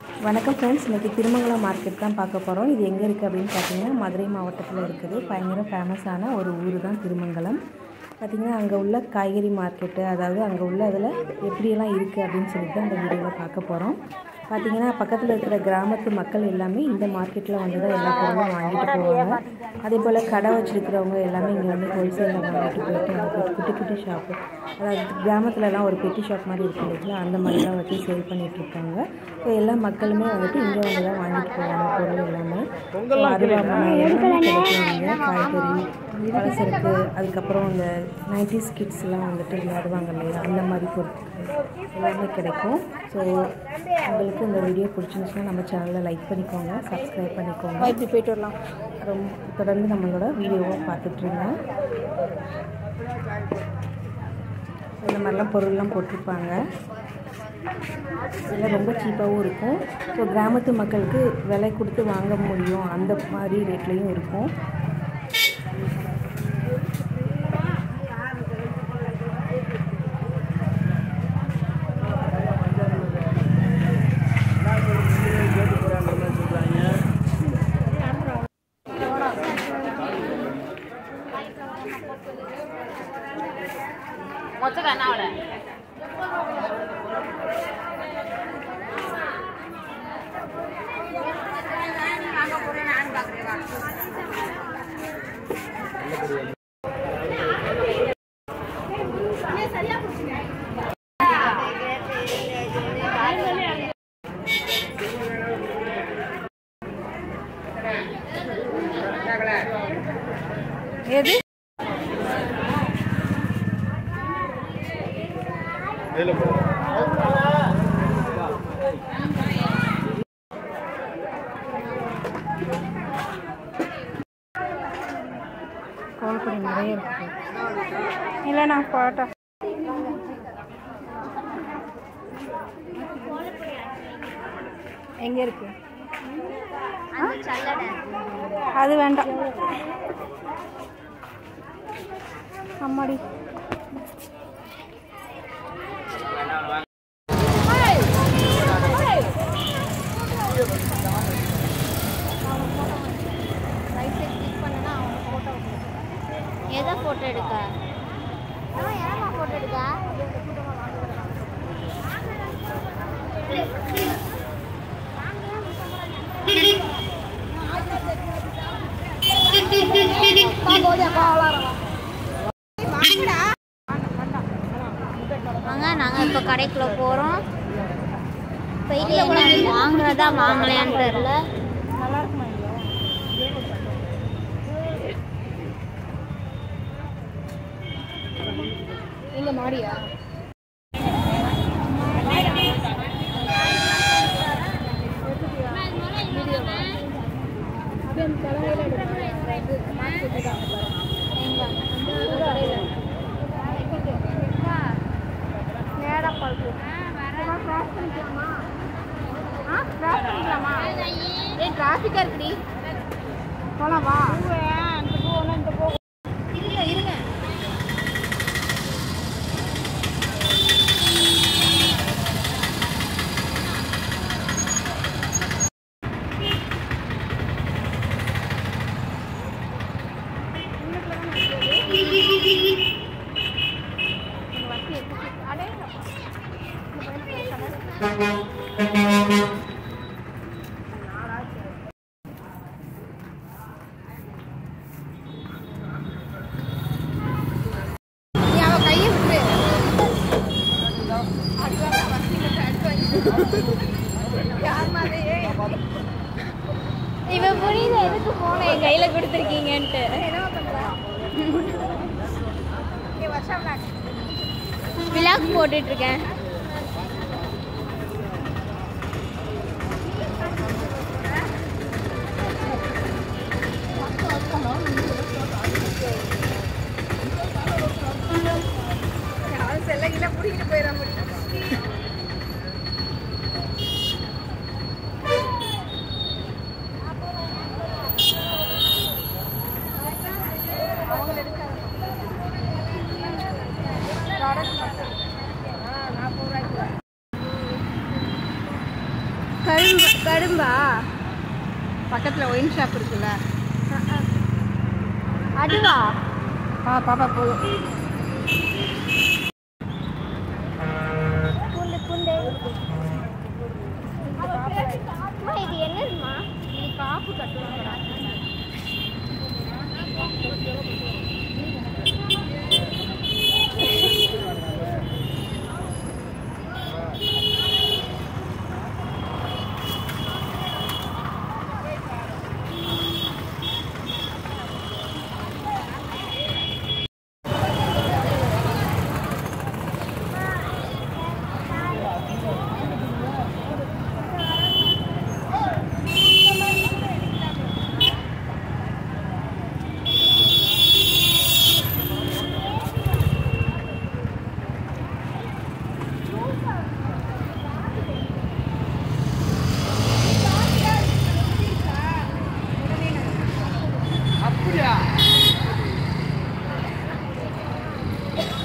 வணக்கம் ஃப்ரெண்ட்ஸ் இன்றைக்கி திருமங்கலம் மார்க்கெட் தான் பார்க்க போகிறோம் இது எங்கே இருக்குது அப்படின்னு பார்த்தீங்கன்னா மதுரை மாவட்டத்தில் இருக்குது. பயங்கர ஃபேமஸான ஒரு ஊர் தான் திருமங்கலம். பார்த்திங்கன்னா அங்கே உள்ள காய்கறி மார்க்கெட்டு அதாவது அங்கே உள்ள அதில் எப்படியெல்லாம் இருக்குது அப்படின்னு சொல்லிட்டு அந்த வீடியோவில் பார்க்க போகிறோம் பார்த்திங்கன்னா பக்கத்தில் இருக்கிற கிராமத்து மக்கள் எல்லாமே இந்த மார்க்கெட்டில் வந்து தான் எல்லா பொருளும் வாங்கிட்டு போவாங்க. அதே போல் கடை வச்சுருக்கிறவங்க எல்லாமே இங்கே வந்து ஹோல்சேலில் வாங்கிட்டு போயிட்டு அங்கே குட்டி குட்டி ஷாப்பு அதாவது கிராமத்துலலாம் ஒரு பெட்டி ஷாப் மாதிரி இருக்கும் இல்லைங்களா? அந்த மாதிரிலாம் வச்சு சேல் பண்ணிகிட்ருக்காங்க ஸோ எல்லா மக்களுமே வந்துட்டு இங்கே வந்து தான் வாங்கிட்டு போவாங்க பொருள் எல்லாமே. இங்கே காய்கறி பலசரக்கு அதுக்கப்புறம் இந்த நைன்டிஸ் கிட்ஸ்லாம் வந்துட்டு விளையாடுவாங்க இல்லையா? அந்த மாதிரி பொருட்கள் எல்லாமே கிடைக்கும். ஸோ உங்களுக்கு இந்த வீடியோ பிடிச்சிருந்துச்சுன்னா நம்ம சேனலை லைக் பண்ணிக்கோங்க சப்ஸ்கிரைப் பண்ணிக்கோங்க. இப்படி போயிட்டு வரலாம். ரொம்ப தொடர்ந்து நம்மளோட வீடியோவை பார்த்துட்ருங்க இந்த மாதிரிலாம் பொருள்லாம் போட்டிருப்பாங்க. இதெல்லாம் ரொம்ப சீப்பாகவும் இருக்கும். ஸோ கிராமத்து மக்களுக்கு விலை கொடுத்து வாங்க முடியும். அந்த மாதிரி ரேட்லேயும் இருக்கும். எது? கோழிப்பொடி நிறைய இருக்குது இல்லைண்ணா போட்டோ எங்கே இருக்கு? அது வேண்டாம். அம்மாடி எதை போட்டோ எடுக்க என்னம்மா போட்டோ எடுக்க வாங்க நாங்கள் இப்போ கடைக்குள்ள போகிறோம் போயிட்டு என்ன வாங்குறதா வாங்கலையான்னு தெரில எங்க டிராஃபிக்காக இருக்குடி. போலாம் வா. அந்த போ இந்த போ இருங்க புரியுது எதுக்கு போன என் கையில கொடுத்துருக்கீங்கன்ட்டு. விலாக் போட்டுட்டு இருக்கேன். கரும்பு கரும்பா? பக்கத்தில் ஒயின் ஷாப் இருக்குல்ல. அதுவா? ஆ பாப்பா போதும்.